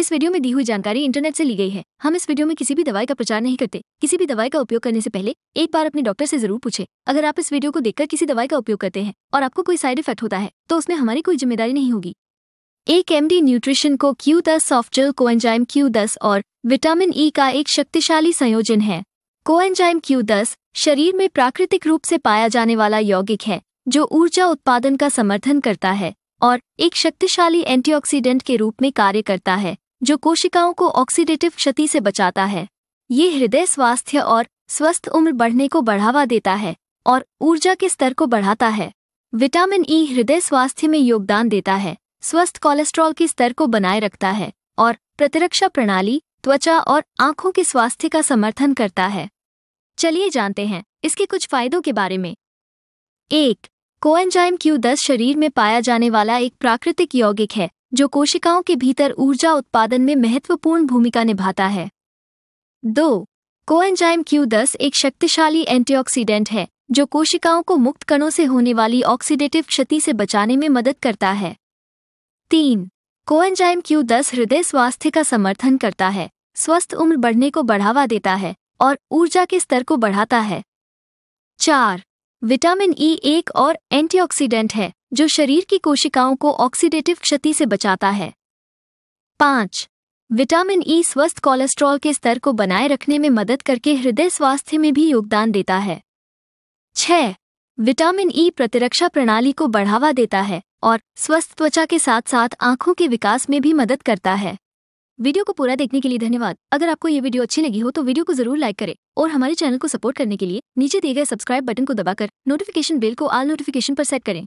इस वीडियो में दी हुई जानकारी इंटरनेट से ली गई है। हम इस वीडियो में किसी भी दवाई का प्रचार नहीं करते। किसी भी दवाई का उपयोग करने से पहले एक बार अपने डॉक्टर से ज़रूर पूछे। अगर आप इस वीडियो को देखकर किसी दवाई का उपयोग करते हैं और आपको कोई साइड इफ़ेक्ट होता है तो उसमें हमारी कोई ज़िम्मेदारी नहीं होगी। एक एमडी न्यूट्रिशन को क्यू दस सॉफ्टजेल कोएंजाइम क्यू और विटामिन ई का एक शक्तिशाली संयोजन है। कोएंजाइम क्यू शरीर में प्राकृतिक रूप से पाया जाने वाला यौगिक है, जो ऊर्जा उत्पादन का समर्थन करता है और एक शक्तिशाली एंटीऑक्सीडेंट के रूप में कार्य करता है। जो कोशिकाओं को ऑक्सीडेटिव क्षति से बचाता है। ये हृदय स्वास्थ्य और स्वस्थ उम्र बढ़ने को बढ़ावा देता है और ऊर्जा के स्तर को बढ़ाता है। विटामिन ई हृदय स्वास्थ्य में योगदान देता है, स्वस्थ कोलेस्ट्रॉल के स्तर को बनाए रखता है और प्रतिरक्षा प्रणाली, त्वचा और आँखों के स्वास्थ्य का समर्थन करता है। चलिए जानते हैं इसके कुछ फायदों के बारे में। एक, कोएंजाइम क्यू दस शरीर में पाया जाने वाला एक प्राकृतिक यौगिक है। जो कोशिकाओं के भीतर ऊर्जा उत्पादन में महत्वपूर्ण भूमिका निभाता है। दो, कोएंजाइम क्यू दस एक शक्तिशाली एंटीऑक्सीडेंट है, जो कोशिकाओं को मुक्त कणों से होने वाली ऑक्सीडेटिव क्षति से बचाने में मदद करता है। तीन, कोएंजाइम क्यू दस हृदय स्वास्थ्य का समर्थन करता है, स्वस्थ उम्र बढ़ने को बढ़ावा देता है और ऊर्जा के स्तर को बढ़ाता है। चार, विटामिन ई एक और एंटीऑक्सीडेंट है जो शरीर की कोशिकाओं को ऑक्सीडेटिव क्षति से बचाता है। पाँच, विटामिन ई स्वस्थ कोलेस्ट्रॉल के स्तर को बनाए रखने में मदद करके हृदय स्वास्थ्य में भी योगदान देता है। छह, विटामिन ई प्रतिरक्षा प्रणाली को बढ़ावा देता है और स्वस्थ त्वचा के साथ साथ आँखों के विकास में भी मदद करता है। वीडियो को पूरा देखने के लिए धन्यवाद। अगर आपको ये वीडियो अच्छी लगी हो तो वीडियो को ज़रूर लाइक करें और हमारे चैनल को सपोर्ट करने के लिए नीचे दिए गए सब्सक्राइब बटन को दबाकर नोटिफिकेशन बेल को ऑल नोटिफिकेशन पर सेट करें।